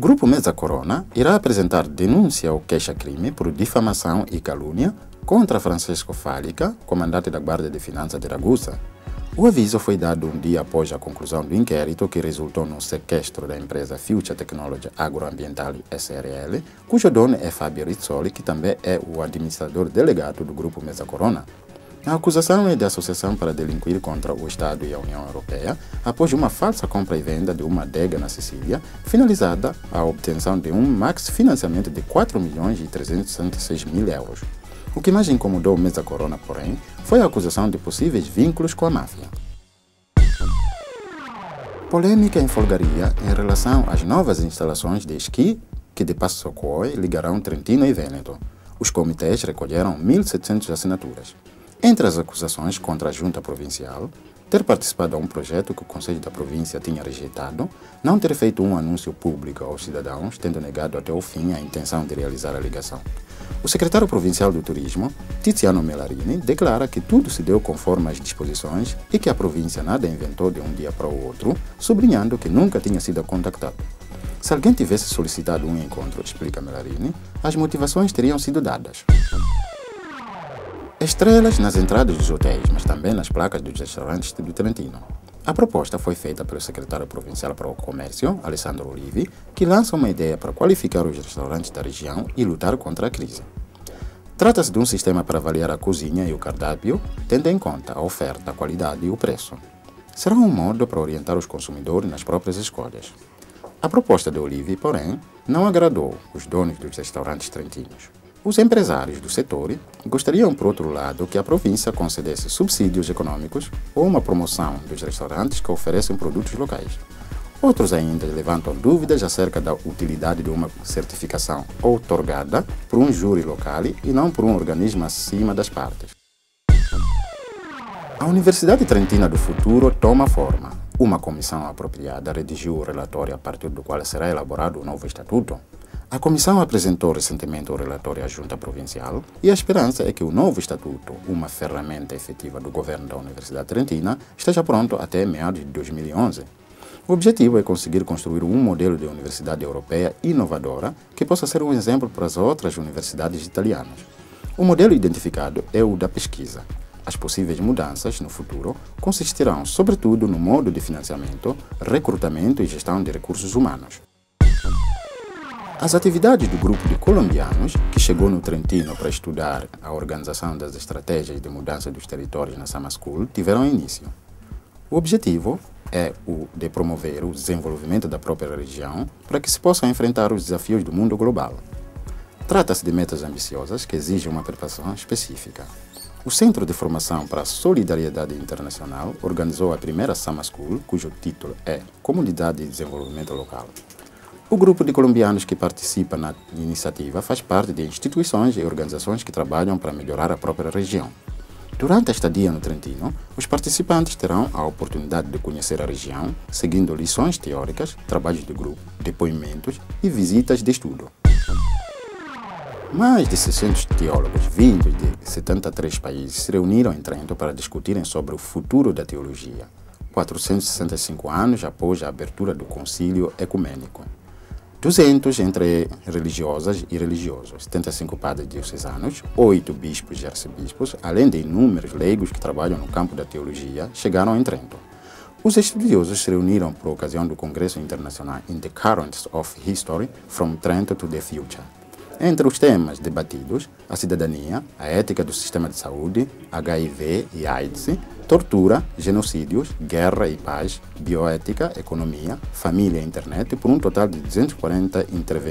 grupo Mesa Corona irá apresentar denúncia ou queixa-crime por difamação e calúnia contra Francisco Fálica, comandante da Guarda de Finanças de Ragusa. O aviso foi dado um dia após a conclusão do inquérito que resultou no sequestro da empresa Future Technology Agroambiental SRL, cujo dono é Fábio Rizzoli, que também é o administrador delegado do grupo Mesa Corona. A acusação é de associação para delinquir contra o Estado e a União Europeia após uma falsa compra e venda de uma adega na Sicília, finalizada a obtenção de um max financiamento de 4 milhões e 366 mil euros. O que mais incomodou o Mesa Corona, porém, foi a acusação de possíveis vínculos com a máfia. Polêmica em Folgaria em relação às novas instalações de esqui que de Passo Socorro ligarão Trentino e Vêneto. Os comitês recolheram 1.700 assinaturas. Entre as acusações contra a Junta Provincial, ter participado a um projeto que o Conselho da Província tinha rejeitado, não ter feito um anúncio público aos cidadãos, tendo negado até o fim a intenção de realizar a ligação. O secretário provincial do Turismo, Tiziano Melarini, declara que tudo se deu conforme as disposições e que a província nada inventou de um dia para o outro, sublinhando que nunca tinha sido contactado. Se alguém tivesse solicitado um encontro, explica Melarini, as motivações teriam sido dadas. Estrelas nas entradas dos hotéis, mas também nas placas dos restaurantes do Trentino. A proposta foi feita pelo secretário provincial para o Comércio, Alessandro Olivi, que lança uma ideia para qualificar os restaurantes da região e lutar contra a crise. Trata-se de um sistema para avaliar a cozinha e o cardápio, tendo em conta a oferta, a qualidade e o preço. Será um modo para orientar os consumidores nas próprias escolhas. A proposta de Olivi, porém, não agradou os donos dos restaurantes trentinos. Os empresários do setor gostariam, por outro lado, que a província concedesse subsídios econômicos ou uma promoção dos restaurantes que oferecem produtos locais. Outros ainda levantam dúvidas acerca da utilidade de uma certificação outorgada por um júri local e não por um organismo acima das partes. A Universidade Trentina do Futuro toma forma. Uma comissão apropriada redigiu o relatório a partir do qual será elaborado o novo estatuto. A comissão apresentou recentemente o relatório à Junta Provincial e a esperança é que o novo estatuto, uma ferramenta efetiva do governo da Universidade Trentina, esteja pronto até meados de 2011. O objetivo é conseguir construir um modelo de universidade europeia inovadora que possa ser um exemplo para as outras universidades italianas. O modelo identificado é o da pesquisa. As possíveis mudanças no futuro consistirão, sobretudo, no modo de financiamento, recrutamento e gestão de recursos humanos. As atividades do grupo de colombianos, que chegou no Trentino para estudar a organização das estratégias de mudança dos territórios na Summer School, tiveram início. O objetivo é o de promover o desenvolvimento da própria região para que se possam enfrentar os desafios do mundo global. Trata-se de metas ambiciosas que exigem uma preparação específica. O Centro de Formação para a Solidariedade Internacional organizou a primeira Summer School, cujo título é Comunidade de Desenvolvimento Local. O grupo de colombianos que participa na iniciativa faz parte de instituições e organizações que trabalham para melhorar a própria região. Durante a estadia no Trentino, os participantes terão a oportunidade de conhecer a região, seguindo lições teóricas, trabalhos de grupo, depoimentos e visitas de estudo. Mais de 600 teólogos vindos de 73 países se reuniram em Trento para discutirem sobre o futuro da teologia, 465 anos após a abertura do Concílio Ecumênico. 200 entre religiosas e religiosos, 75 padres diocesanos, 8 bispos e arcebispos, além de inúmeros leigos que trabalham no campo da teologia, chegaram em Trento. Os estudiosos se reuniram por ocasião do Congresso Internacional In the Currents of History From Trento to the Future. Entre os temas debatidos, a cidadania, a ética do sistema de saúde, HIV e AIDS, tortura, genocídios, guerra e paz, bioética, economia, família e internet, por um total de 240 intervenções.